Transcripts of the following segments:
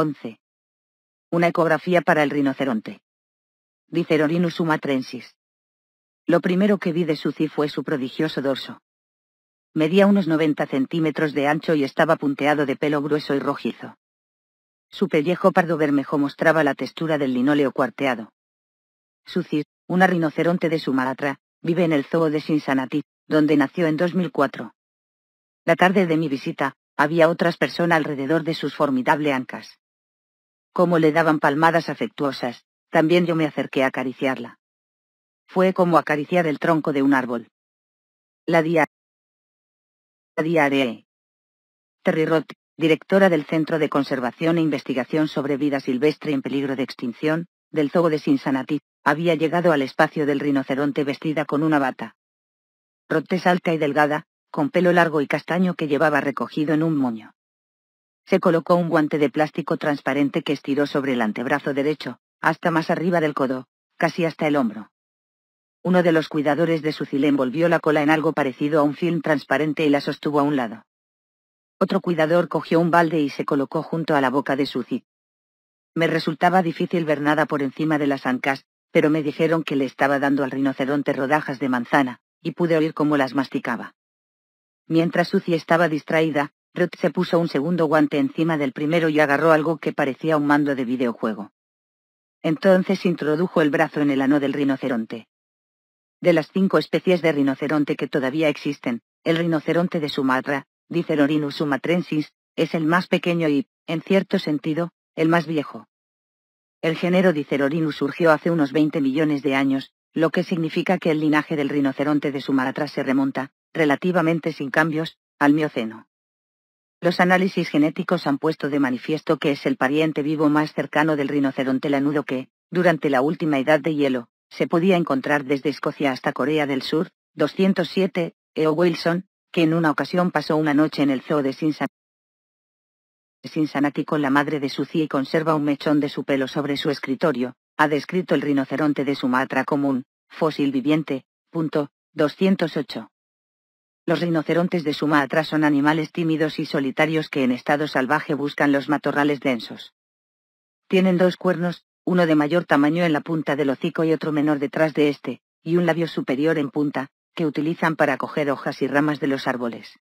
11. Una ecografía para el rinoceronte. Dicerorinus sumatrensis. Lo primero que vi de Suci fue su prodigioso dorso. Medía unos 90 centímetros de ancho y estaba punteado de pelo grueso y rojizo. Su pellejo pardo bermejo mostraba la textura del linóleo cuarteado. Suci, una rinoceronte de Sumatra, vive en el zoo de Cincinnati, donde nació en 2004. La tarde de mi visita, había otras personas alrededor de sus formidables ancas. Como le daban palmadas afectuosas, también yo me acerqué a acariciarla. Fue como acariciar el tronco de un árbol. La día. La. Terry Roth, directora del Centro de Conservación e Investigación sobre Vida Silvestre en Peligro de Extinción, del Zoo de Cincinnati, había llegado al espacio del rinoceronte vestida con una bata. Roth es alta y delgada, con pelo largo y castaño que llevaba recogido en un moño. Se colocó un guante de plástico transparente que estiró sobre el antebrazo derecho, hasta más arriba del codo, casi hasta el hombro. Uno de los cuidadores de Sucil envolvió la cola en algo parecido a un film transparente y la sostuvo a un lado. Otro cuidador cogió un balde y se colocó junto a la boca de Suzy. Me resultaba difícil ver nada por encima de las ancas, pero me dijeron que le estaba dando al rinoceronte rodajas de manzana, y pude oír cómo las masticaba. Mientras Suzy estaba distraída, Ruth se puso un segundo guante encima del primero y agarró algo que parecía un mando de videojuego. Entonces introdujo el brazo en el ano del rinoceronte. De las cinco especies de rinoceronte que todavía existen, el rinoceronte de Sumatra, Dicerorinus sumatrensis, es el más pequeño y, en cierto sentido, el más viejo. El género Dicerorinus surgió hace unos 20 millones de años, lo que significa que el linaje del rinoceronte de Sumatra se remonta, relativamente sin cambios, al Mioceno. Los análisis genéticos han puesto de manifiesto que es el pariente vivo más cercano del rinoceronte lanudo que, durante la última edad de hielo, se podía encontrar desde Escocia hasta Corea del Sur, 207, E.O. Wilson, que en una ocasión pasó una noche en el zoo de Cincinnati con la madre de Suzy y conserva un mechón de su pelo sobre su escritorio, ha descrito el rinoceronte de Sumatra como un fósil viviente. Punto, 208. Los rinocerontes de Sumatra son animales tímidos y solitarios que en estado salvaje buscan los matorrales densos. Tienen dos cuernos, uno de mayor tamaño en la punta del hocico y otro menor detrás de este, y un labio superior en punta, que utilizan para coger hojas y ramas de los árboles.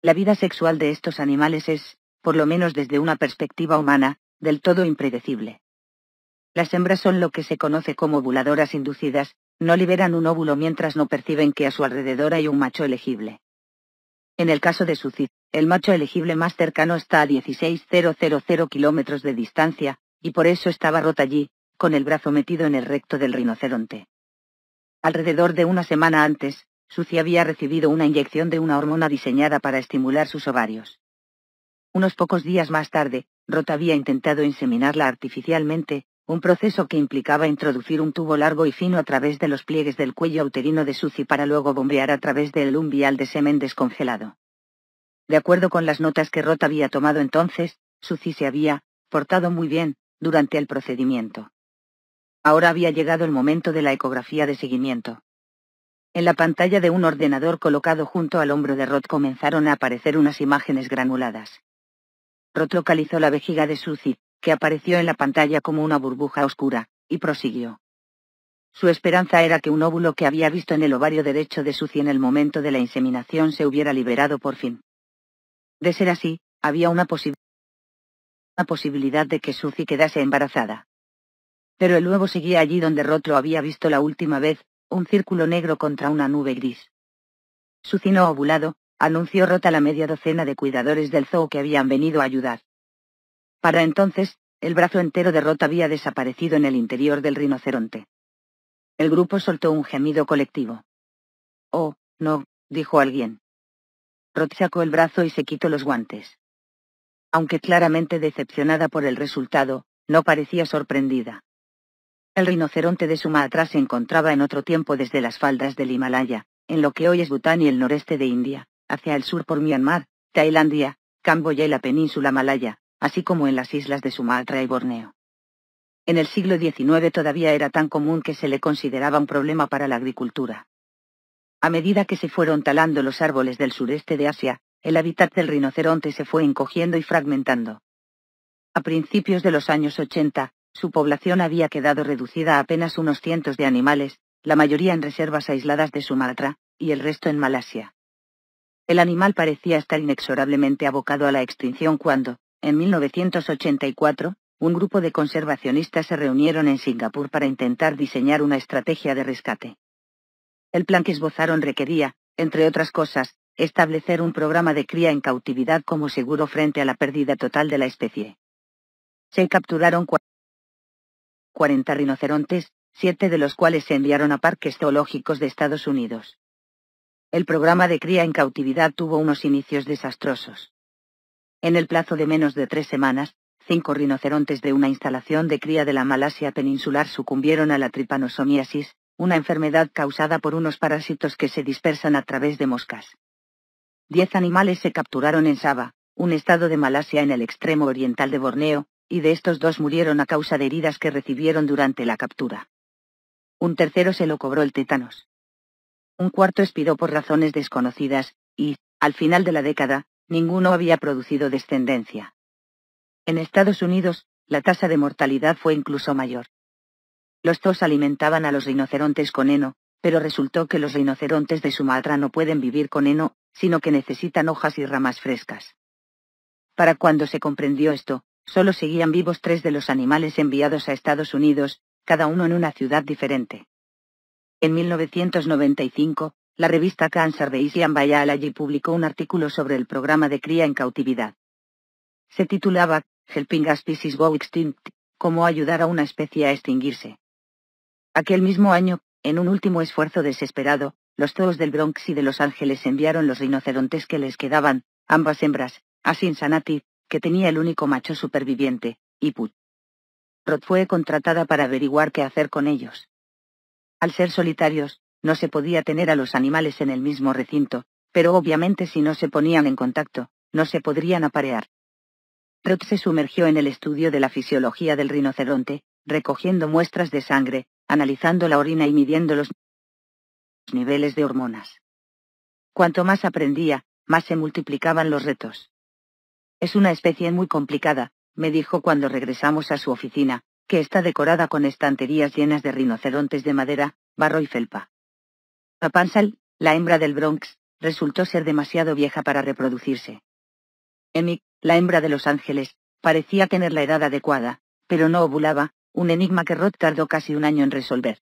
La vida sexual de estos animales es, por lo menos desde una perspectiva humana, del todo impredecible. Las hembras son lo que se conoce como ovuladoras inducidas, no liberan un óvulo mientras no perciben que a su alrededor hay un macho elegible. En el caso de Sucid, el macho elegible más cercano está a 16.000 kilómetros de distancia, y por eso estaba rota allí, con el brazo metido en el recto del rinoceronte. Alrededor de una semana antes, Suzy había recibido una inyección de una hormona diseñada para estimular sus ovarios. Unos pocos días más tarde, Rota había intentado inseminarla artificialmente, un proceso que implicaba introducir un tubo largo y fino a través de los pliegues del cuello uterino de Suzy para luego bombear a través del lumbial de semen descongelado. De acuerdo con las notas que Rota había tomado entonces, Suzy se había portado muy bien durante el procedimiento. Ahora había llegado el momento de la ecografía de seguimiento. En la pantalla de un ordenador colocado junto al hombro de Roth comenzaron a aparecer unas imágenes granuladas. Roth localizó la vejiga de Suzy, que apareció en la pantalla como una burbuja oscura, y prosiguió. Su esperanza era que un óvulo que había visto en el ovario derecho de Suzy en el momento de la inseminación se hubiera liberado por fin. De ser así, había una, posibilidad de que Suzy quedase embarazada pero el nuevo seguía allí donde Roth lo había visto la última vez, un círculo negro contra una nube gris. Su cino ovulado, anunció Rota la media docena de cuidadores del zoo que habían venido a ayudar. Para entonces, el brazo entero de Rot había desaparecido en el interior del rinoceronte. El grupo soltó un gemido colectivo. Oh, no, dijo alguien. Rot sacó el brazo y se quitó los guantes. Aunque claramente decepcionada por el resultado, no parecía sorprendida. El rinoceronte de Sumatra se encontraba en otro tiempo desde las faldas del Himalaya, en lo que hoy es Bután y el noreste de India, hacia el sur por Myanmar, Tailandia, Camboya y la península malaya, así como en las islas de Sumatra y Borneo. En el siglo XIX todavía era tan común que se le consideraba un problema para la agricultura. A medida que se fueron talando los árboles del sureste de Asia, el hábitat del rinoceronte se fue encogiendo y fragmentando. A principios de los años 80, su población había quedado reducida a apenas unos cientos de animales, la mayoría en reservas aisladas de Sumatra, y el resto en Malasia. El animal parecía estar inexorablemente abocado a la extinción cuando, en 1984, un grupo de conservacionistas se reunieron en Singapur para intentar diseñar una estrategia de rescate. El plan que esbozaron requería, entre otras cosas, establecer un programa de cría en cautividad como seguro frente a la pérdida total de la especie. Se capturaron 40 rinocerontes, siete de los cuales se enviaron a parques zoológicos de Estados Unidos. El programa de cría en cautividad tuvo unos inicios desastrosos. En el plazo de menos de tres semanas, cinco rinocerontes de una instalación de cría de la Malasia peninsular sucumbieron a la tripanosomiasis, una enfermedad causada por unos parásitos que se dispersan a través de moscas. Diez animales se capturaron en Sabah, un estado de Malasia en el extremo oriental de Borneo, y de estos dos murieron a causa de heridas que recibieron durante la captura. Un tercero se lo cobró el tétanos. Un cuarto expiró por razones desconocidas, y, al final de la década, ninguno había producido descendencia. En Estados Unidos, la tasa de mortalidad fue incluso mayor. Los zoos alimentaban a los rinocerontes con heno, pero resultó que los rinocerontes de Sumatra no pueden vivir con heno, sino que necesitan hojas y ramas frescas. Para cuando se comprendió esto, solo seguían vivos tres de los animales enviados a Estados Unidos, cada uno en una ciudad diferente. En 1995, la revista Cancer Bayesian Biology publicó un artículo sobre el programa de cría en cautividad. Se titulaba Helping a Species Go Extinct, cómo ayudar a una especie a extinguirse. Aquel mismo año, en un último esfuerzo desesperado, los zoos del Bronx y de Los Ángeles enviaron los rinocerontes que les quedaban, ambas hembras, a Cincinnati, que tenía el único macho superviviente, y Put. Rod fue contratada para averiguar qué hacer con ellos. Al ser solitarios, no se podía tener a los animales en el mismo recinto, pero obviamente si no se ponían en contacto, no se podrían aparear. Rod se sumergió en el estudio de la fisiología del rinoceronte, recogiendo muestras de sangre, analizando la orina y midiendo los niveles de hormonas. Cuanto más aprendía, más se multiplicaban los retos. Es una especie muy complicada, me dijo cuando regresamos a su oficina, que está decorada con estanterías llenas de rinocerontes de madera, barro y felpa. Rapunzel, la hembra del Bronx, resultó ser demasiado vieja para reproducirse. Emmy, la hembra de Los Ángeles, parecía tener la edad adecuada, pero no ovulaba, un enigma que Rod tardó casi un año en resolver.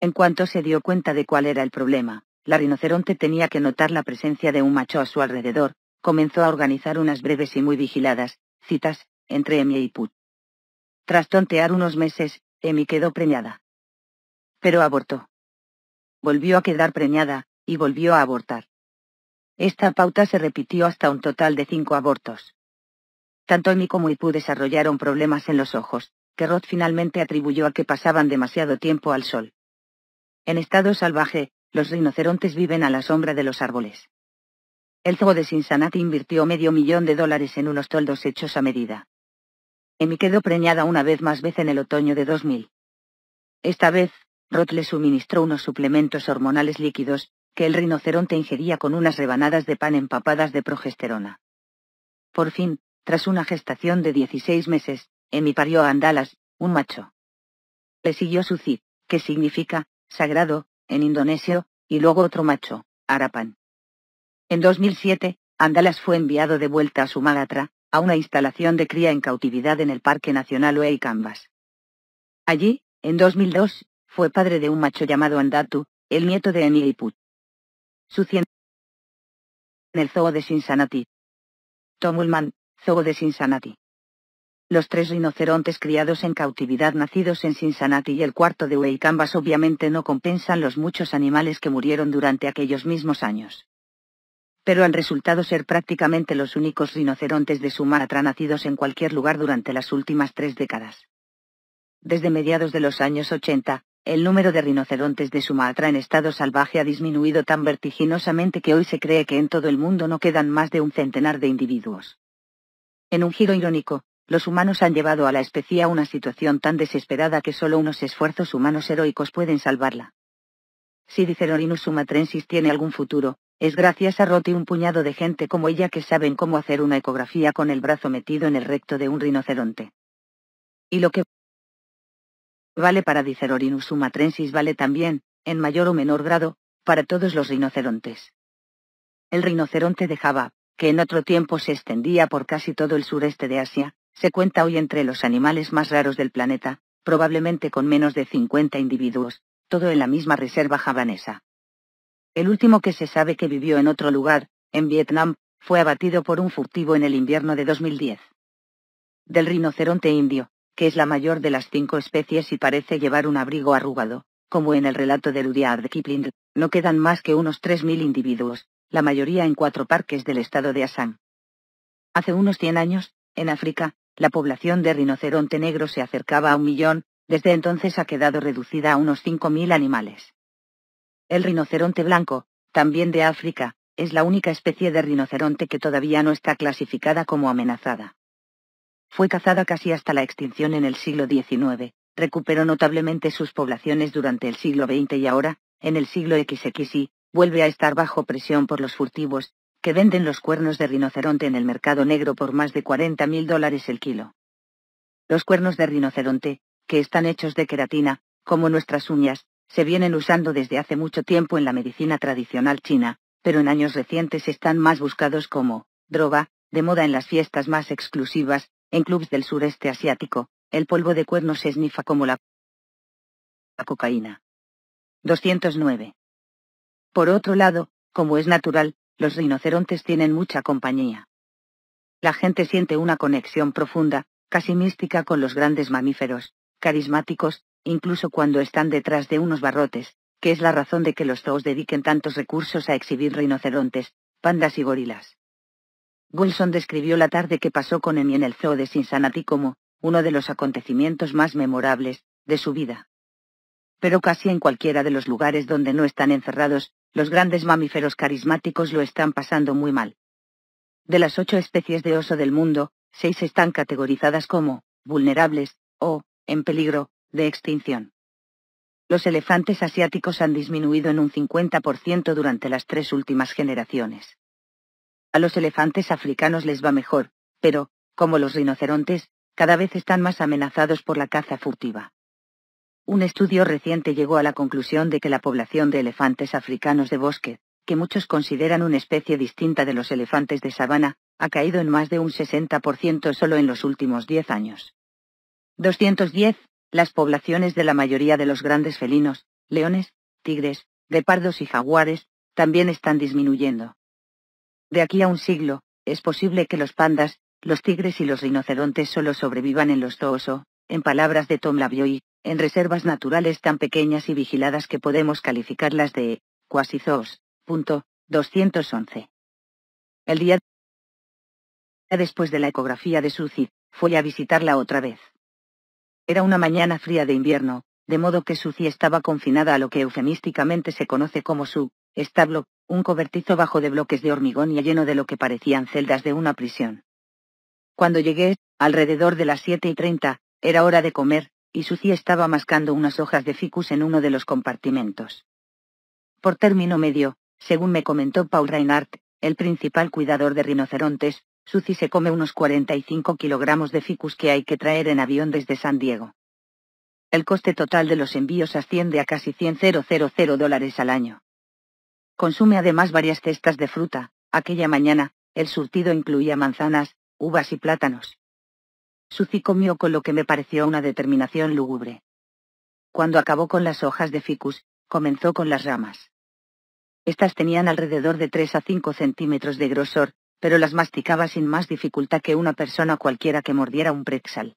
En cuanto se dio cuenta de cuál era el problema, la rinoceronte tenía que notar la presencia de un macho a su alrededor, comenzó a organizar unas breves y muy vigiladas citas entre Emi y Put. Tras tontear unos meses, Emi quedó preñada. Pero abortó. Volvió a quedar preñada, y volvió a abortar. Esta pauta se repitió hasta un total de cinco abortos. Tanto Emi como Ipu desarrollaron problemas en los ojos, que Roth finalmente atribuyó a que pasaban demasiado tiempo al sol. En estado salvaje, los rinocerontes viven a la sombra de los árboles. El zoo de Cincinnati invirtió medio millón de dólares en unos toldos hechos a medida. Emi quedó preñada una vez más vez en el otoño de 2000. Esta vez, Roth le suministró unos suplementos hormonales líquidos, que el rinoceronte ingería con unas rebanadas de pan empapadas de progesterona. Por fin, tras una gestación de 16 meses, Emi parió a Andalas, un macho. Le siguió Suci, que significa, sagrado, en indonesio, y luego otro macho, Arapan. En 2007, Andalas fue enviado de vuelta a Sumatra, a una instalación de cría en cautividad en el Parque Nacional Uey Canvas. Allí, en 2002, fue padre de un macho llamado Andatu, el nieto de Eniliput. Su en el zoo de Cincinnati. Tomulman, zoo de Cincinnati. Los tres rinocerontes criados en cautividad nacidos en Cincinnati y el cuarto de Canvas obviamente no compensan los muchos animales que murieron durante aquellos mismos años pero han resultado ser prácticamente los únicos rinocerontes de Sumatra nacidos en cualquier lugar durante las últimas tres décadas. Desde mediados de los años 80, el número de rinocerontes de Sumatra en estado salvaje ha disminuido tan vertiginosamente que hoy se cree que en todo el mundo no quedan más de un centenar de individuos. En un giro irónico, los humanos han llevado a la especie a una situación tan desesperada que solo unos esfuerzos humanos heroicos pueden salvarla. Si Dicerorhinus sumatrensis tiene algún futuro, es gracias a Roti un puñado de gente como ella que saben cómo hacer una ecografía con el brazo metido en el recto de un rinoceronte. Y lo que vale para Dicerorinus sumatrensis vale también, en mayor o menor grado, para todos los rinocerontes. El rinoceronte de Java, que en otro tiempo se extendía por casi todo el sureste de Asia, se cuenta hoy entre los animales más raros del planeta, probablemente con menos de 50 individuos, todo en la misma reserva javanesa. El último que se sabe que vivió en otro lugar, en Vietnam, fue abatido por un furtivo en el invierno de 2010. Del rinoceronte indio, que es la mayor de las cinco especies y parece llevar un abrigo arrugado, como en el relato de Rudyard Kipling, no quedan más que unos 3.000 individuos, la mayoría en cuatro parques del estado de Assam. Hace unos 100 años, en África, la población de rinoceronte negro se acercaba a un millón, desde entonces ha quedado reducida a unos 5.000 animales. El rinoceronte blanco, también de África, es la única especie de rinoceronte que todavía no está clasificada como amenazada. Fue cazada casi hasta la extinción en el siglo XIX, recuperó notablemente sus poblaciones durante el siglo XX y ahora, en el siglo XXI, vuelve a estar bajo presión por los furtivos, que venden los cuernos de rinoceronte en el mercado negro por más de 40 mil dólares el kilo. Los cuernos de rinoceronte, que están hechos de queratina, como nuestras uñas, se vienen usando desde hace mucho tiempo en la medicina tradicional china, pero en años recientes están más buscados como droga, de moda en las fiestas más exclusivas, en clubs del sureste asiático, el polvo de cuernos se esnifa como la, cocaína. 209. Por otro lado, como es natural, los rinocerontes tienen mucha compañía. La gente siente una conexión profunda, casi mística con los grandes mamíferos, carismáticos, incluso cuando están detrás de unos barrotes, que es la razón de que los zoos dediquen tantos recursos a exhibir rinocerontes, pandas y gorilas. Wilson describió la tarde que pasó con Emi en el zoo de Cincinnati como uno de los acontecimientos más memorables de su vida. Pero casi en cualquiera de los lugares donde no están encerrados, los grandes mamíferos carismáticos lo están pasando muy mal. De las ocho especies de oso del mundo, seis están categorizadas como vulnerables o en peligro de extinción. Los elefantes asiáticos han disminuido en un 50% durante las tres últimas generaciones. A los elefantes africanos les va mejor, pero, como los rinocerontes, cada vez están más amenazados por la caza furtiva. Un estudio reciente llegó a la conclusión de que la población de elefantes africanos de bosque, que muchos consideran una especie distinta de los elefantes de sabana, ha caído en más de un 60% solo en los últimos 10 años. 210. Las poblaciones de la mayoría de los grandes felinos, leones, tigres, guepardos y jaguares, también están disminuyendo. De aquí a un siglo, es posible que los pandas, los tigres y los rinocerontes solo sobrevivan en los zoos o, en palabras de Tom Lavioy, en reservas naturales tan pequeñas y vigiladas que podemos calificarlas de zoos. Punto 211. El día después de la ecografía de Suzy, fue a visitarla otra vez. Era una mañana fría de invierno, de modo que Suzy estaba confinada a lo que eufemísticamente se conoce como su establo, un cobertizo bajo de bloques de hormigón y lleno de lo que parecían celdas de una prisión. Cuando llegué, alrededor de las siete y treinta, era hora de comer, y Suzy estaba mascando unas hojas de ficus en uno de los compartimentos. Por término medio, según me comentó Paul Reinhardt, el principal cuidador de rinocerontes, Suzy se come unos 45 kilogramos de ficus que hay que traer en avión desde San Diego. El coste total de los envíos asciende a casi 100.000 dólares al año. Consume además varias cestas de fruta. Aquella mañana, el surtido incluía manzanas, uvas y plátanos. Suzy comió con lo que me pareció una determinación lúgubre. Cuando acabó con las hojas de ficus, comenzó con las ramas. Estas tenían alrededor de 3 a 5 centímetros de grosor, pero las masticaba sin más dificultad que una persona cualquiera que mordiera un prexal.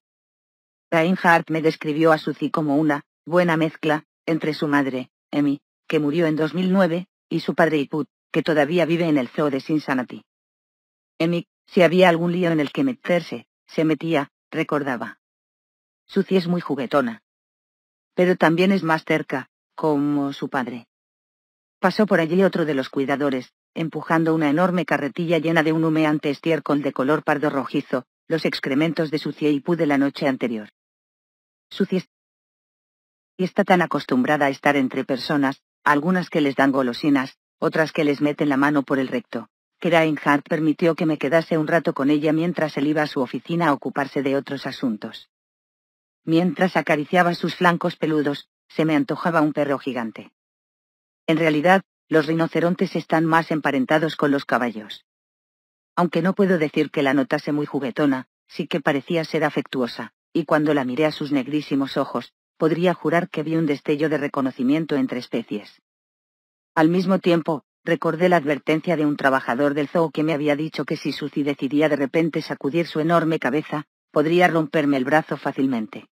Reinhardt me describió a Suzy como una buena mezcla entre su madre, Emmy, que murió en 2009, y su padre Iput, que todavía vive en el zoo de Cincinnati. Emmy, si había algún lío en el que meterse, se metía, recordaba. Suzy es muy juguetona. Pero también es más cerca, como su padre. Pasó por allí otro de los cuidadores, empujando una enorme carretilla llena de un humeante estiércol de color pardo rojizo, los excrementos de Suzy y Pu de la noche anterior. Suzy está tan acostumbrada a estar entre personas, algunas que les dan golosinas, otras que les meten la mano por el recto. Reinhardt permitió que me quedase un rato con ella mientras él iba a su oficina a ocuparse de otros asuntos. Mientras acariciaba sus flancos peludos, se me antojaba un perro gigante. En realidad, los rinocerontes están más emparentados con los caballos. Aunque no puedo decir que la notase muy juguetona, sí que parecía ser afectuosa, y cuando la miré a sus negrísimos ojos, podría jurar que vi un destello de reconocimiento entre especies. Al mismo tiempo, recordé la advertencia de un trabajador del zoo que me había dicho que si Suzy decidía de repente sacudir su enorme cabeza, podría romperme el brazo fácilmente.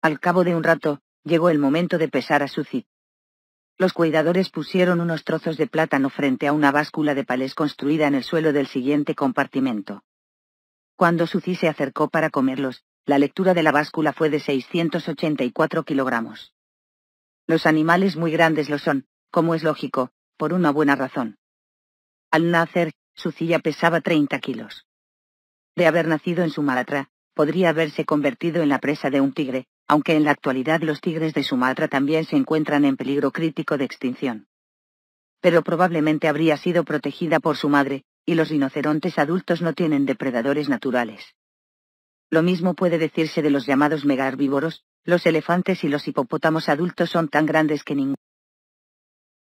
Al cabo de un rato, llegó el momento de pesar a Suzy. Los cuidadores pusieron unos trozos de plátano frente a una báscula de palés construida en el suelo del siguiente compartimento. Cuando Suzy se acercó para comerlos, la lectura de la báscula fue de 684 kilogramos. Los animales muy grandes lo son, como es lógico, por una buena razón. Al nacer, Suzy pesaba 30 kilos. De haber nacido en Sumatra, podría haberse convertido en la presa de un tigre, aunque en la actualidad los tigres de Sumatra también se encuentran en peligro crítico de extinción. Pero probablemente habría sido protegida por su madre, y los rinocerontes adultos no tienen depredadores naturales. Lo mismo puede decirse de los llamados megarbívoros, los elefantes y los hipopótamos adultos son tan grandes que,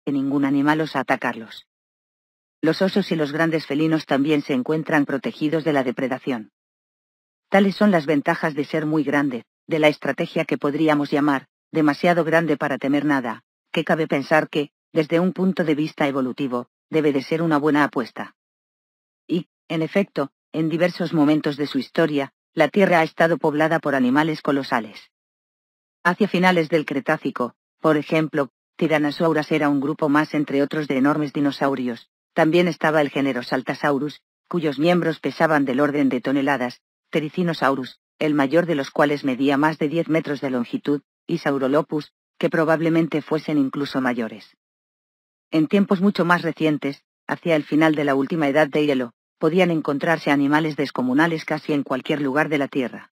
que ningún animal osa atacarlos. Los osos y los grandes felinos también se encuentran protegidos de la depredación. Tales son las ventajas de ser muy grande, de la estrategia que podríamos llamar, demasiado grande para temer nada, que cabe pensar que, desde un punto de vista evolutivo, debe de ser una buena apuesta. Y, en efecto, en diversos momentos de su historia, la Tierra ha estado poblada por animales colosales. Hacia finales del Cretácico, por ejemplo, Tyrannosaurus era un grupo más entre otros de enormes dinosaurios, también estaba el género Saltasaurus, cuyos miembros pesaban del orden de toneladas, Tericinosaurus, el mayor de los cuales medía más de 10 metros de longitud, y Saurolopus, que probablemente fuesen incluso mayores. En tiempos mucho más recientes, hacia el final de la última edad de hielo, podían encontrarse animales descomunales casi en cualquier lugar de la Tierra.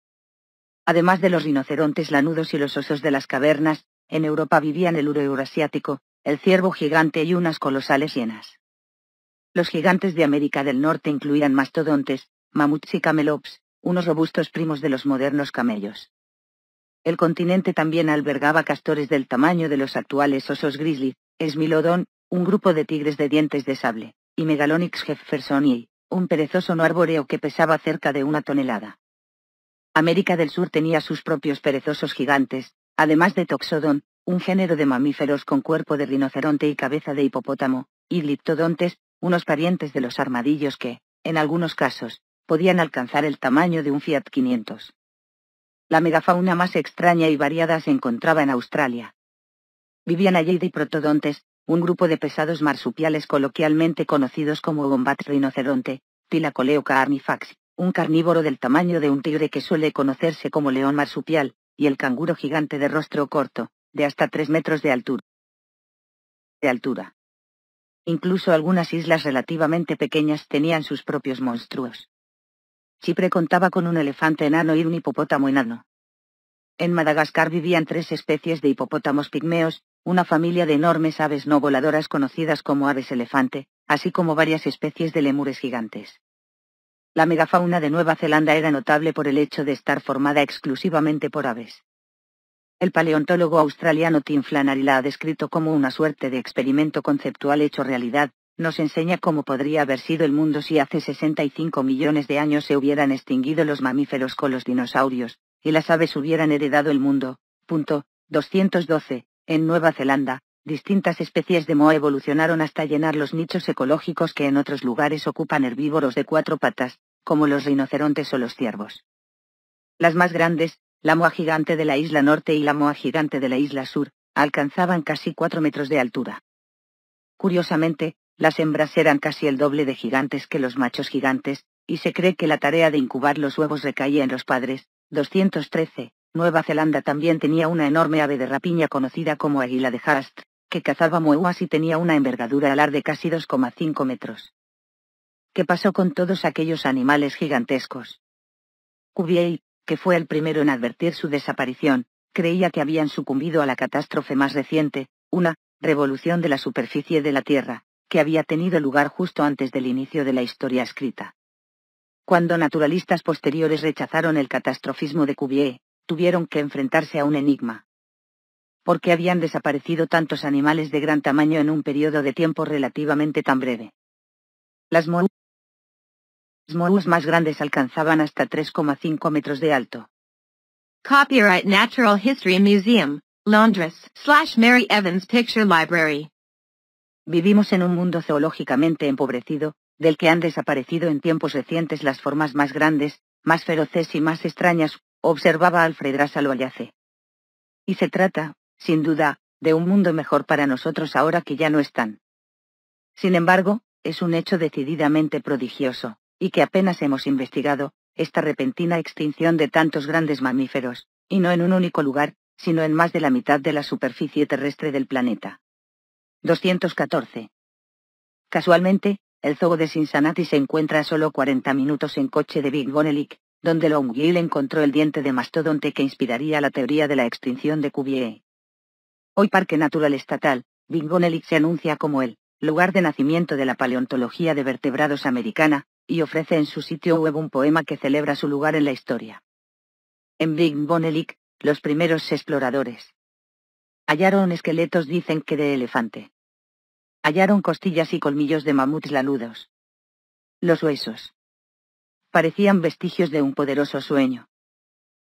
Además de los rinocerontes lanudos y los osos de las cavernas, en Europa vivían el uro eurasiático, el ciervo gigante y unas colosales hienas. Los gigantes de América del Norte incluían mastodontes, mamuts y camelops, unos robustos primos de los modernos camellos. El continente también albergaba castores del tamaño de los actuales osos grizzly, esmilodón, un grupo de tigres de dientes de sable, y Megalonyx jeffersoni, un perezoso no arbóreo que pesaba cerca de una tonelada. América del Sur tenía sus propios perezosos gigantes, además de Toxodon, un género de mamíferos con cuerpo de rinoceronte y cabeza de hipopótamo, y Liptodontes, unos parientes de los armadillos que, en algunos casos, podían alcanzar el tamaño de un Fiat 500. La megafauna más extraña y variada se encontraba en Australia. Vivían allí protodontes, un grupo de pesados marsupiales coloquialmente conocidos como wombat rinoceronte, Tilacoleuca carnifax, un carnívoro del tamaño de un tigre que suele conocerse como león marsupial, y el canguro gigante de rostro corto, de hasta 3 metros. De altura. Incluso algunas islas relativamente pequeñas tenían sus propios monstruos. Chipre contaba con un elefante enano y un hipopótamo enano. En Madagascar vivían tres especies de hipopótamos pigmeos, una familia de enormes aves no voladoras conocidas como aves elefante, así como varias especies de lemures gigantes. La megafauna de Nueva Zelanda era notable por el hecho de estar formada exclusivamente por aves. El paleontólogo australiano Tim Flannery la ha descrito como una suerte de experimento conceptual hecho realidad, nos enseña cómo podría haber sido el mundo si hace 65 millones de años se hubieran extinguido los mamíferos con los dinosaurios, y las aves hubieran heredado el mundo. Punto. 212. En Nueva Zelanda, distintas especies de moa evolucionaron hasta llenar los nichos ecológicos que en otros lugares ocupan herbívoros de cuatro patas, como los rinocerontes o los ciervos. Las más grandes, la moa gigante de la isla norte y la moa gigante de la isla sur, alcanzaban casi cuatro metros de altura. Curiosamente, las hembras eran casi el doble de gigantes que los machos gigantes, y se cree que la tarea de incubar los huevos recaía en los padres. 213. Nueva Zelanda también tenía una enorme ave de rapiña conocida como águila de Hast, que cazaba mueguas y tenía una envergadura alar de casi 2,5 metros. ¿Qué pasó con todos aquellos animales gigantescos? Cuvier, que fue el primero en advertir su desaparición, creía que habían sucumbido a la catástrofe más reciente, una revolución de la superficie de la Tierra, que había tenido lugar justo antes del inicio de la historia escrita. Cuando naturalistas posteriores rechazaron el catastrofismo de Cuvier, tuvieron que enfrentarse a un enigma. ¿Por qué habían desaparecido tantos animales de gran tamaño en un periodo de tiempo relativamente tan breve? Las mohus más grandes alcanzaban hasta 3,5 metros de alto. Copyright Natural History Museum, Londres, slash Mary Evans Picture Library. Vivimos en un mundo zoológicamente empobrecido, del que han desaparecido en tiempos recientes las formas más grandes, más feroces y más extrañas, observaba Alfred Russell Wallace. Y se trata, sin duda, de un mundo mejor para nosotros ahora que ya no están. Sin embargo, es un hecho decididamente prodigioso, y que apenas hemos investigado, esta repentina extinción de tantos grandes mamíferos, y no en un único lugar, sino en más de la mitad de la superficie terrestre del planeta. 214. Casualmente, el zoo de Cincinnati se encuentra a solo 40 minutos en coche de Big Bonelick, donde Longhill encontró el diente de mastodonte que inspiraría la teoría de la extinción de Cuvier. Hoy Parque Natural Estatal, Big Bonelick se anuncia como el lugar de nacimiento de la paleontología de vertebrados americana, y ofrece en su sitio web un poema que celebra su lugar en la historia. En Big Bonelick, los primeros exploradores hallaron esqueletos dicen que de elefante. Hallaron costillas y colmillos de mamuts lanudos. Los huesos. Parecían vestigios de un poderoso sueño.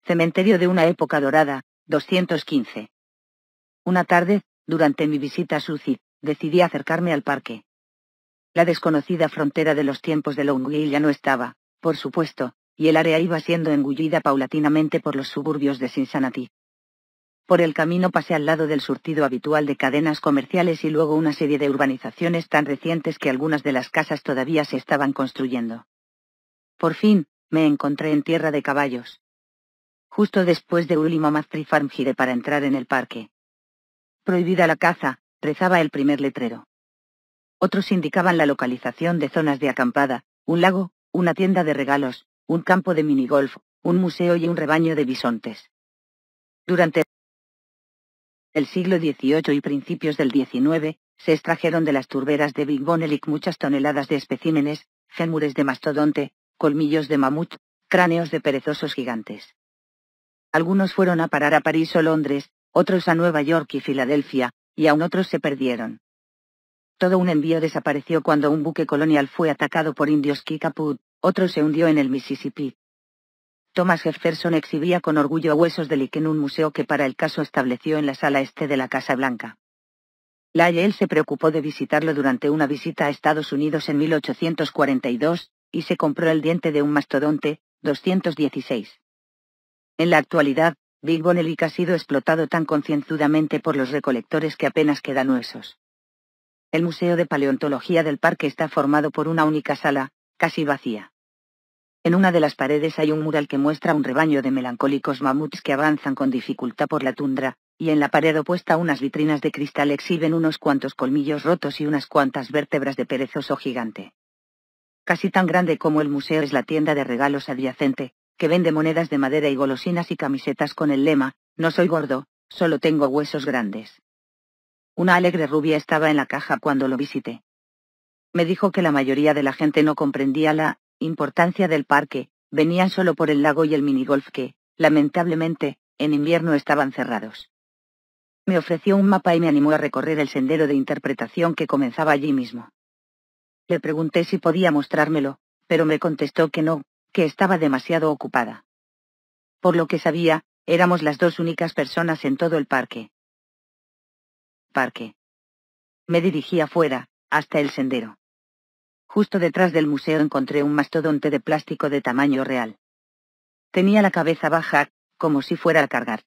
Cementerio de una época dorada, 215. Una tarde, durante mi visita a Suzy, decidí acercarme al parque. La desconocida frontera de los tiempos de Longueuil ya no estaba, por supuesto, y el área iba siendo engullida paulatinamente por los suburbios de Cincinnati. Por el camino pasé al lado del surtido habitual de cadenas comerciales y luego una serie de urbanizaciones tan recientes que algunas de las casas todavía se estaban construyendo. Por fin, me encontré en tierra de caballos. Justo después de Ulimo Mazri Farm giré para entrar en el parque. Prohibida la caza, rezaba el primer letrero. Otros indicaban la localización de zonas de acampada, un lago, una tienda de regalos, un campo de minigolf, un museo y un rebaño de bisontes. Durante el siglo XVIII y principios del XIX, se extrajeron de las turberas de Big Bonelick muchas toneladas de especímenes, fémures de mastodonte, colmillos de mamut, cráneos de perezosos gigantes. Algunos fueron a parar a París o Londres, otros a Nueva York y Filadelfia, y aún otros se perdieron. Todo un envío desapareció cuando un buque colonial fue atacado por indios Kikaput, otro se hundió en el Mississippi. Thomas Jefferson exhibía con orgullo huesos de Lick en un museo que para el caso estableció en la sala este de la Casa Blanca. Lyell se preocupó de visitarlo durante una visita a Estados Unidos en 1842, y se compró el diente de un mastodonte, 216. En la actualidad, Big Bonelick ha sido explotado tan concienzudamente por los recolectores que apenas quedan huesos. El Museo de Paleontología del parque está formado por una única sala, casi vacía. En una de las paredes hay un mural que muestra un rebaño de melancólicos mamuts que avanzan con dificultad por la tundra, y en la pared opuesta unas vitrinas de cristal exhiben unos cuantos colmillos rotos y unas cuantas vértebras de perezoso gigante. Casi tan grande como el museo es la tienda de regalos adyacente, que vende monedas de madera y golosinas y camisetas con el lema, no soy gordo, solo tengo huesos grandes. Una alegre rubia estaba en la caja cuando lo visité. Me dijo que la mayoría de la gente no comprendía la importancia del parque, venían solo por el lago y el minigolf que, lamentablemente, en invierno estaban cerrados. Me ofreció un mapa y me animó a recorrer el sendero de interpretación que comenzaba allí mismo. Le pregunté si podía mostrármelo, pero me contestó que no, que estaba demasiado ocupada. Por lo que sabía, éramos las dos únicas personas en todo el parque parque. Me dirigí afuera, hasta el sendero. Justo detrás del museo encontré un mastodonte de plástico de tamaño real. Tenía la cabeza baja, como si fuera a cargar.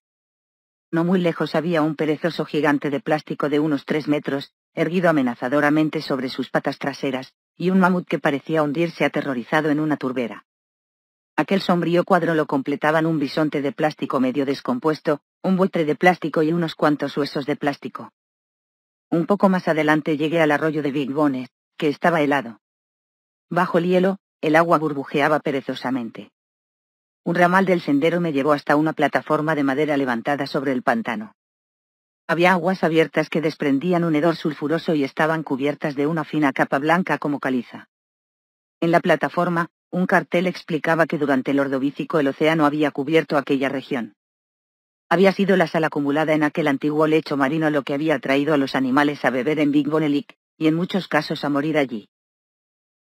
No muy lejos había un perezoso gigante de plástico de unos tres metros, erguido amenazadoramente sobre sus patas traseras, y un mamut que parecía hundirse aterrorizado en una turbera. Aquel sombrío cuadro lo completaban un bisonte de plástico medio descompuesto, un buitre de plástico y unos cuantos huesos de plástico. Un poco más adelante llegué al arroyo de Big Bones, que estaba helado. Bajo el hielo, el agua burbujeaba perezosamente. Un ramal del sendero me llevó hasta una plataforma de madera levantada sobre el pantano. Había aguas abiertas que desprendían un hedor sulfuroso y estaban cubiertas de una fina capa blanca como caliza. En la plataforma, un cartel explicaba que durante el Ordovícico el océano había cubierto aquella región. Había sido la sal acumulada en aquel antiguo lecho marino lo que había traído a los animales a beber en Big Bonelic, y en muchos casos a morir allí.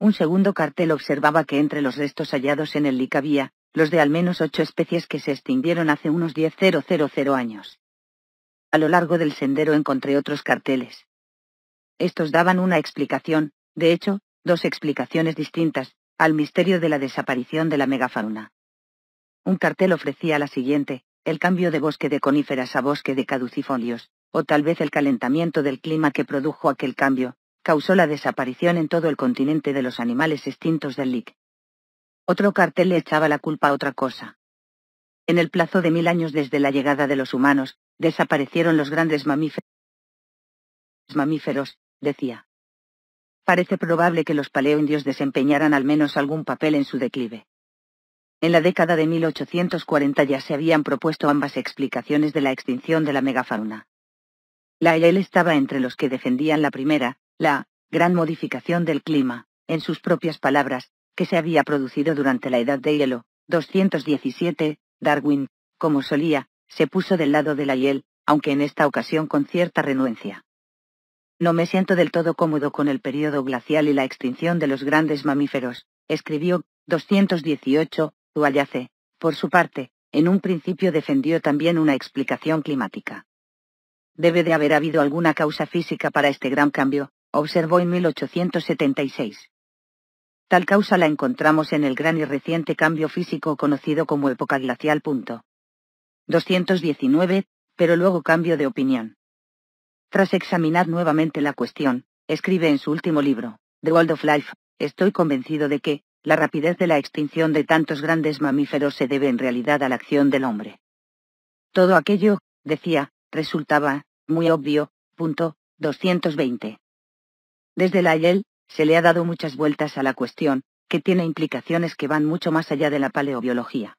Un segundo cartel observaba que entre los restos hallados en el lic había, los de al menos ocho especies que se extinguieron hace unos 10.000 años. A lo largo del sendero encontré otros carteles. Estos daban una explicación, de hecho, dos explicaciones distintas, al misterio de la desaparición de la megafauna. Un cartel ofrecía la siguiente, el cambio de bosque de coníferas a bosque de caducifolios, o tal vez el calentamiento del clima que produjo aquel cambio, causó la desaparición en todo el continente de los animales extintos del LIC. Otro cartel le echaba la culpa a otra cosa. En el plazo de mil años desde la llegada de los humanos, desaparecieron los grandes mamíferos. Decía. Parece probable que los paleoindios desempeñaran al menos algún papel en su declive. En la década de 1840 ya se habían propuesto ambas explicaciones de la extinción de la megafauna. La él estaba entre los que defendían la primera, la gran modificación del clima, en sus propias palabras, que se había producido durante la Edad de Hielo, 217, Darwin, como solía, se puso del lado de la hiel, aunque en esta ocasión con cierta renuencia. No me siento del todo cómodo con el periodo glacial y la extinción de los grandes mamíferos, escribió, 218, Tuallace, por su parte, en un principio defendió también una explicación climática. Debe de haber habido alguna causa física para este gran cambio, observó en 1876. Tal causa la encontramos en el gran y reciente cambio físico conocido como época glacial. 219, pero luego cambio de opinión. Tras examinar nuevamente la cuestión, escribe en su último libro, The World of Life, estoy convencido de que, la rapidez de la extinción de tantos grandes mamíferos se debe en realidad a la acción del hombre. Todo aquello, decía, resultaba, muy obvio, punto, 220. Desde la YEL, se le ha dado muchas vueltas a la cuestión, que tiene implicaciones que van mucho más allá de la paleobiología.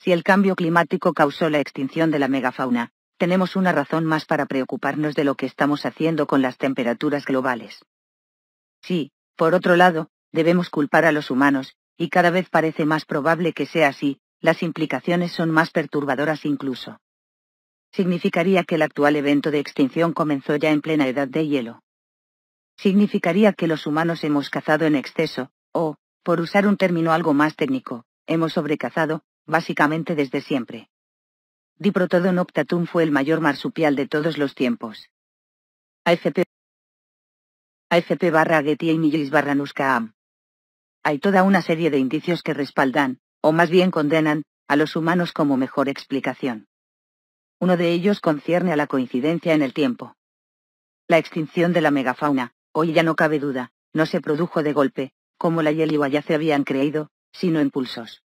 Si el cambio climático causó la extinción de la megafauna, tenemos una razón más para preocuparnos de lo que estamos haciendo con las temperaturas globales. Sí, por otro lado, debemos culpar a los humanos, y cada vez parece más probable que sea así, las implicaciones son más perturbadoras incluso significaría que el actual evento de extinción comenzó ya en plena edad de hielo. Significaría que los humanos hemos cazado en exceso, o, por usar un término algo más técnico, hemos sobrecazado, básicamente desde siempre. Diprotodon optatum fue el mayor marsupial de todos los tiempos. AFP AFP barra Getty Millis barra Nuskaam. Hay toda una serie de indicios que respaldan, o más bien condenan, a los humanos como mejor explicación. Uno de ellos concierne a la coincidencia en el tiempo. La extinción de la megafauna, hoy ya no cabe duda, no se produjo de golpe, como la Yel y se habían creído, sino en pulsos.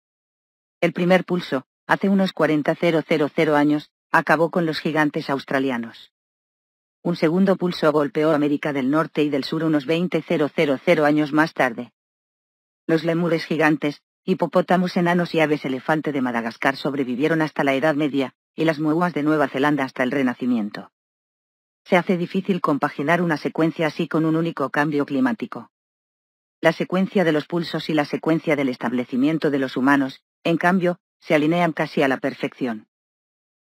El primer pulso, hace unos 40.000 años, acabó con los gigantes australianos. Un segundo pulso golpeó América del Norte y del Sur unos 20.000 años más tarde. Los lemures gigantes, hipopótamos enanos y aves elefante de Madagascar sobrevivieron hasta la Edad Media, y las mueguas de Nueva Zelanda hasta el Renacimiento. Se hace difícil compaginar una secuencia así con un único cambio climático. La secuencia de los pulsos y la secuencia del establecimiento de los humanos, en cambio, se alinean casi a la perfección.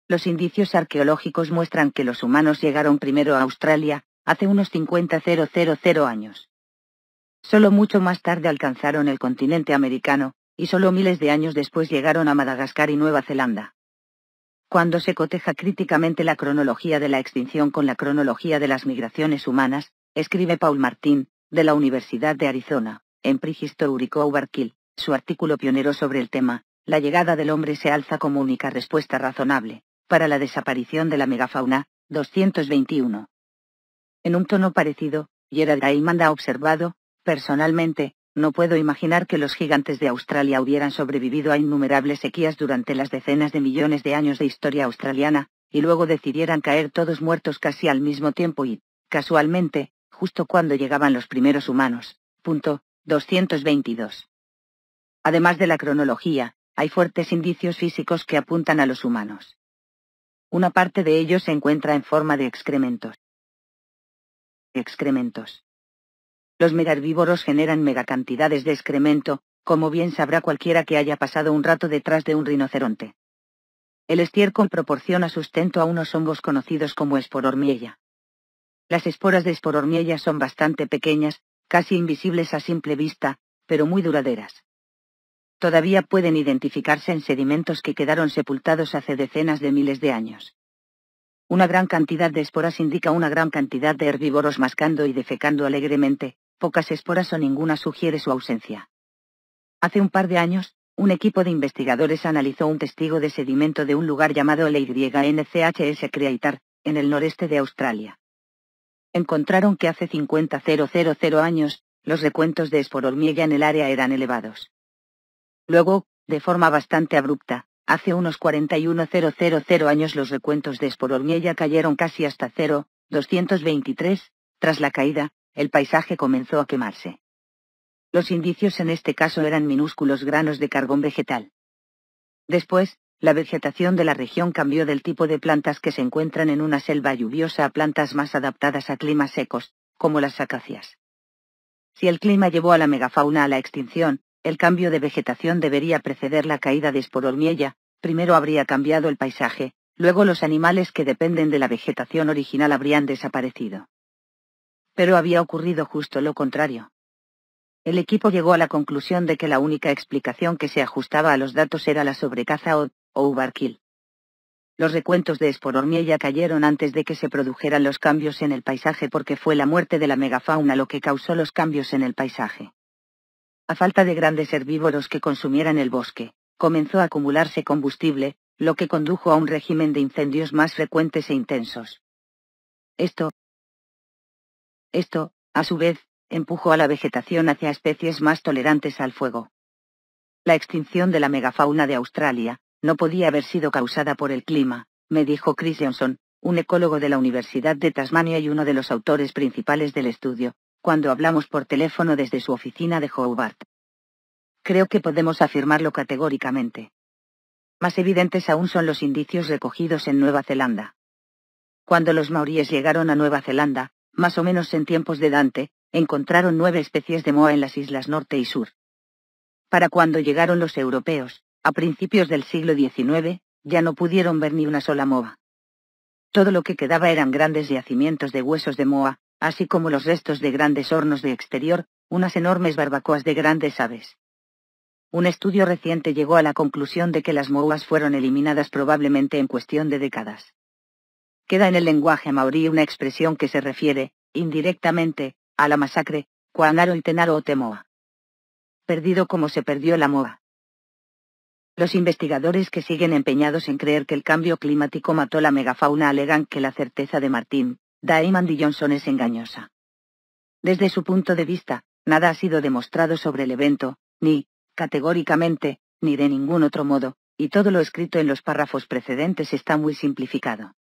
Los indicios arqueológicos muestran que los humanos llegaron primero a Australia, hace unos 50.000 años. Solo mucho más tarde alcanzaron el continente americano, y solo miles de años después llegaron a Madagascar y Nueva Zelanda. Cuando se coteja críticamente la cronología de la extinción con la cronología de las migraciones humanas, escribe Paul Martín, de la Universidad de Arizona, en Prehistoric Overkill, su artículo pionero sobre el tema, la llegada del hombre se alza como única respuesta razonable, para la desaparición de la megafauna, 221. En un tono parecido, Gerard Gaiman ha observado, personalmente, no puedo imaginar que los gigantes de Australia hubieran sobrevivido a innumerables sequías durante las decenas de millones de años de historia australiana, y luego decidieran caer todos muertos casi al mismo tiempo y, casualmente, justo cuando llegaban los primeros humanos. Punto 222. Además de la cronología, hay fuertes indicios físicos que apuntan a los humanos. una parte de ellos se encuentra en forma de excrementos. Excrementos. Los megaherbívoros generan megacantidades de excremento, como bien sabrá cualquiera que haya pasado un rato detrás de un rinoceronte. El estiércol proporciona sustento a unos hongos conocidos como esporormiella. Las esporas de esporormiella son bastante pequeñas, casi invisibles a simple vista, pero muy duraderas. Todavía pueden identificarse en sedimentos que quedaron sepultados hace decenas de miles de años. Una gran cantidad de esporas indica una gran cantidad de herbívoros mascando y defecando alegremente, pocas esporas o ninguna sugiere su ausencia. Hace un par de años, un equipo de investigadores analizó un testigo de sedimento de un lugar llamado el YNCHS en el noreste de Australia. Encontraron que hace 50.000 años, los recuentos de esporormiega en el área eran elevados. Luego, de forma bastante abrupta, hace unos 41.000 años los recuentos de esporormiella cayeron casi hasta 0, 223, tras la caída, el paisaje comenzó a quemarse. Los indicios en este caso eran minúsculos granos de carbón vegetal. Después, la vegetación de la región cambió del tipo de plantas que se encuentran en una selva lluviosa a plantas más adaptadas a climas secos, como las acacias. Si el clima llevó a la megafauna a la extinción, el cambio de vegetación debería preceder la caída de esporormiella, primero habría cambiado el paisaje, luego los animales que dependen de la vegetación original habrían desaparecido. Pero había ocurrido justo lo contrario. El equipo llegó a la conclusión de que la única explicación que se ajustaba a los datos era la sobrecaza o, o ubarquil. Los recuentos de esporormiella cayeron antes de que se produjeran los cambios en el paisaje porque fue la muerte de la megafauna lo que causó los cambios en el paisaje. A falta de grandes herbívoros que consumieran el bosque, comenzó a acumularse combustible, lo que condujo a un régimen de incendios más frecuentes e intensos. Esto, esto, a su vez, empujó a la vegetación hacia especies más tolerantes al fuego. La extinción de la megafauna de Australia, no podía haber sido causada por el clima, me dijo Chris Johnson, un ecólogo de la Universidad de Tasmania y uno de los autores principales del estudio, cuando hablamos por teléfono desde su oficina de Hobart. Creo que podemos afirmarlo categóricamente. Más evidentes aún son los indicios recogidos en Nueva Zelanda. Cuando los maoríes llegaron a Nueva Zelanda, más o menos en tiempos de Dante, encontraron nueve especies de moa en las islas norte y sur. Para cuando llegaron los europeos, a principios del siglo XIX, ya no pudieron ver ni una sola moa. Todo lo que quedaba eran grandes yacimientos de huesos de moa, así como los restos de grandes hornos de exterior, unas enormes barbacoas de grandes aves. Un estudio reciente llegó a la conclusión de que las moas fueron eliminadas probablemente en cuestión de décadas. Queda en el lenguaje maorí una expresión que se refiere, indirectamente, a la masacre, Cuanaro y Tenaro o Temoa. Perdido como se perdió la moa. Los investigadores que siguen empeñados en creer que el cambio climático mató la megafauna alegan que la certeza de Martín, Diamond y Johnson es engañosa. Desde su punto de vista, nada ha sido demostrado sobre el evento, ni, categóricamente, ni de ningún otro modo, y todo lo escrito en los párrafos precedentes está muy simplificado.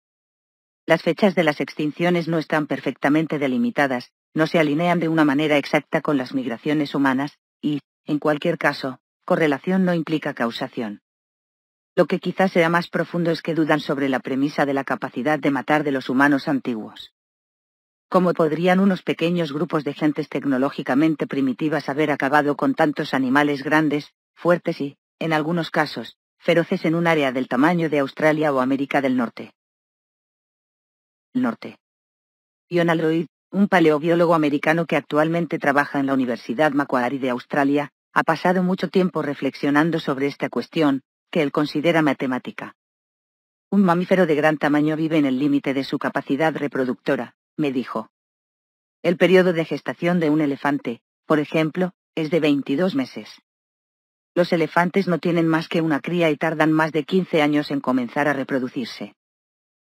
Las fechas de las extinciones no están perfectamente delimitadas, no se alinean de una manera exacta con las migraciones humanas, y, en cualquier caso, correlación no implica causación. Lo que quizás sea más profundo es que dudan sobre la premisa de la capacidad de matar de los humanos antiguos. ¿Cómo podrían unos pequeños grupos de gentes tecnológicamente primitivas haber acabado con tantos animales grandes, fuertes y, en algunos casos, feroces en un área del tamaño de Australia o América del Norte? Norte. Ion Lloyd, un paleobiólogo americano que actualmente trabaja en la Universidad Macquarie de Australia, ha pasado mucho tiempo reflexionando sobre esta cuestión, que él considera matemática. Un mamífero de gran tamaño vive en el límite de su capacidad reproductora, me dijo. El periodo de gestación de un elefante, por ejemplo, es de 22 meses. Los elefantes no tienen más que una cría y tardan más de 15 años en comenzar a reproducirse.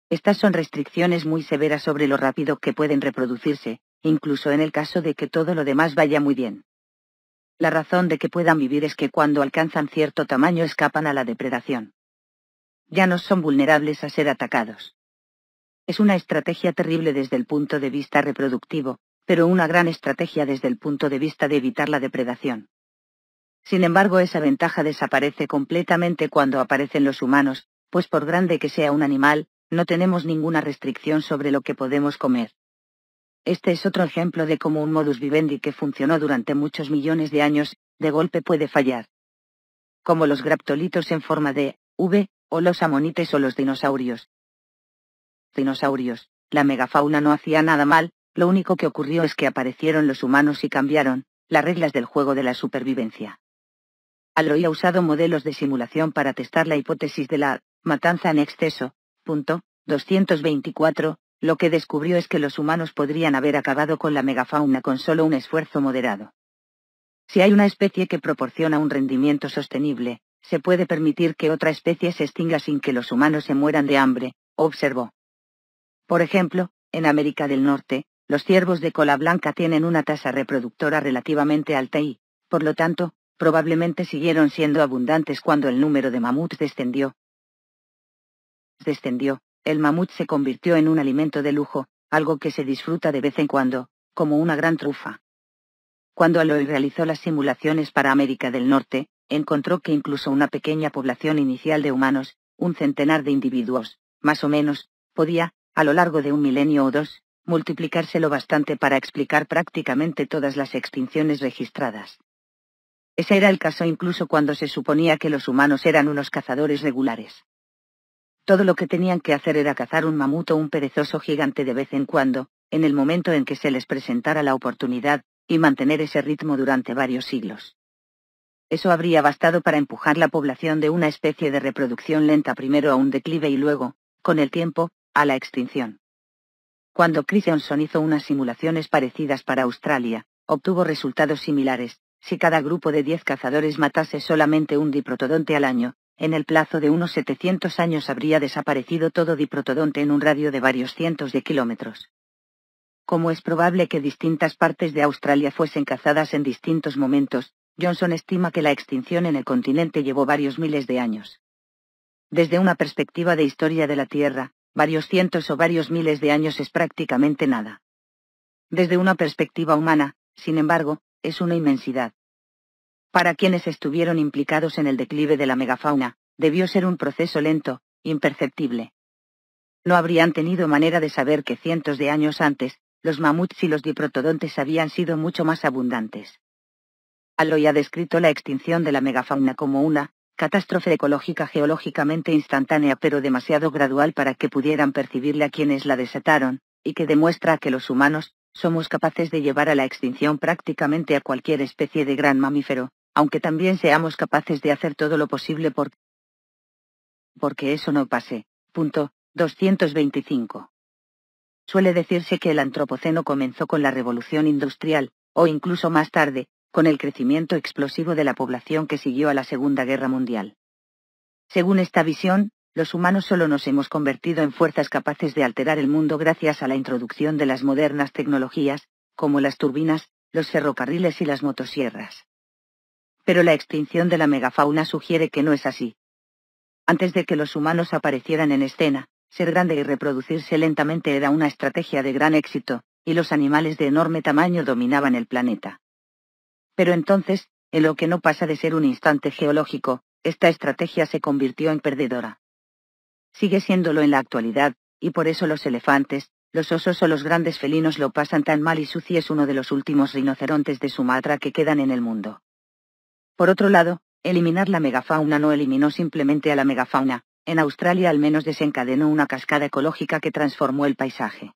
Estas son restricciones muy severas sobre lo rápido que pueden reproducirse, incluso en el caso de que todo lo demás vaya muy bien. La razón de que puedan vivir es que cuando alcanzan cierto tamaño escapan a la depredación. Ya no son vulnerables a ser atacados. Es una estrategia terrible desde el punto de vista reproductivo, pero una gran estrategia desde el punto de vista de evitar la depredación. Sin embargo, esa ventaja desaparece completamente cuando aparecen los humanos, pues por grande que sea un animal, no tenemos ninguna restricción sobre lo que podemos comer. Este es otro ejemplo de cómo un modus vivendi que funcionó durante muchos millones de años, de golpe puede fallar. Como los graptolitos en forma de V, o los amonites o los dinosaurios. Dinosaurios, la megafauna no hacía nada mal, lo único que ocurrió es que aparecieron los humanos y cambiaron las reglas del juego de la supervivencia. Aloy ha usado modelos de simulación para testar la hipótesis de la matanza en exceso. Punto 224, lo que descubrió es que los humanos podrían haber acabado con la megafauna con solo un esfuerzo moderado. Si hay una especie que proporciona un rendimiento sostenible, se puede permitir que otra especie se extinga sin que los humanos se mueran de hambre, observó. Por ejemplo, en América del Norte, los ciervos de cola blanca tienen una tasa reproductora relativamente alta y, por lo tanto, probablemente siguieron siendo abundantes cuando el número de mamuts descendió. Descendió, el mamut se convirtió en un alimento de lujo, algo que se disfruta de vez en cuando, como una gran trufa. Cuando Aloy realizó las simulaciones para América del Norte, encontró que incluso una pequeña población inicial de humanos, un centenar de individuos, más o menos, podía, a lo largo de un milenio o dos, multiplicárselo bastante para explicar prácticamente todas las extinciones registradas. Ese era el caso incluso cuando se suponía que los humanos eran unos cazadores regulares. Todo lo que tenían que hacer era cazar un mamut o un perezoso gigante de vez en cuando, en el momento en que se les presentara la oportunidad, y mantener ese ritmo durante varios siglos. Eso habría bastado para empujar la población de una especie de reproducción lenta primero a un declive y luego, con el tiempo, a la extinción. Cuando Chris hizo unas simulaciones parecidas para Australia, obtuvo resultados similares. Si cada grupo de 10 cazadores matase solamente un diprotodonte al año, en el plazo de unos 700 años habría desaparecido todo diprotodonte en un radio de varios cientos de kilómetros. Como es probable que distintas partes de Australia fuesen cazadas en distintos momentos, Johnson estima que la extinción en el continente llevó varios miles de años. Desde una perspectiva de historia de la Tierra, varios cientos o varios miles de años es prácticamente nada. Desde una perspectiva humana, sin embargo, es una inmensidad. Para quienes estuvieron implicados en el declive de la megafauna, debió ser un proceso lento, imperceptible. No habrían tenido manera de saber que cientos de años antes, los mamuts y los diprotodontes habían sido mucho más abundantes. Aloy ha descrito la extinción de la megafauna como una catástrofe ecológica geológicamente instantánea pero demasiado gradual para que pudieran percibirle a quienes la desataron, y que demuestra que los humanos somos capaces de llevar a la extinción prácticamente a cualquier especie de gran mamífero, aunque también seamos capaces de hacer todo lo posible por porque eso no pase. Punto 225. Suele decirse que el antropoceno comenzó con la revolución industrial, o incluso más tarde, con el crecimiento explosivo de la población que siguió a la Segunda Guerra Mundial. Según esta visión, los humanos solo nos hemos convertido en fuerzas capaces de alterar el mundo gracias a la introducción de las modernas tecnologías, como las turbinas, los ferrocarriles y las motosierras. Pero la extinción de la megafauna sugiere que no es así. Antes de que los humanos aparecieran en escena, ser grande y reproducirse lentamente era una estrategia de gran éxito, y los animales de enorme tamaño dominaban el planeta. Pero entonces, en lo que no pasa de ser un instante geológico, esta estrategia se convirtió en perdedora. Sigue siéndolo en la actualidad, y por eso los elefantes, los osos o los grandes felinos lo pasan tan mal y Suci es uno de los últimos rinocerontes de Sumatra que quedan en el mundo. Por otro lado, eliminar la megafauna no eliminó simplemente a la megafauna, en Australia al menos desencadenó una cascada ecológica que transformó el paisaje.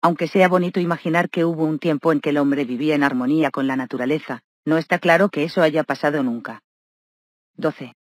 Aunque sea bonito imaginar que hubo un tiempo en que el hombre vivía en armonía con la naturaleza, no está claro que eso haya pasado nunca. 12.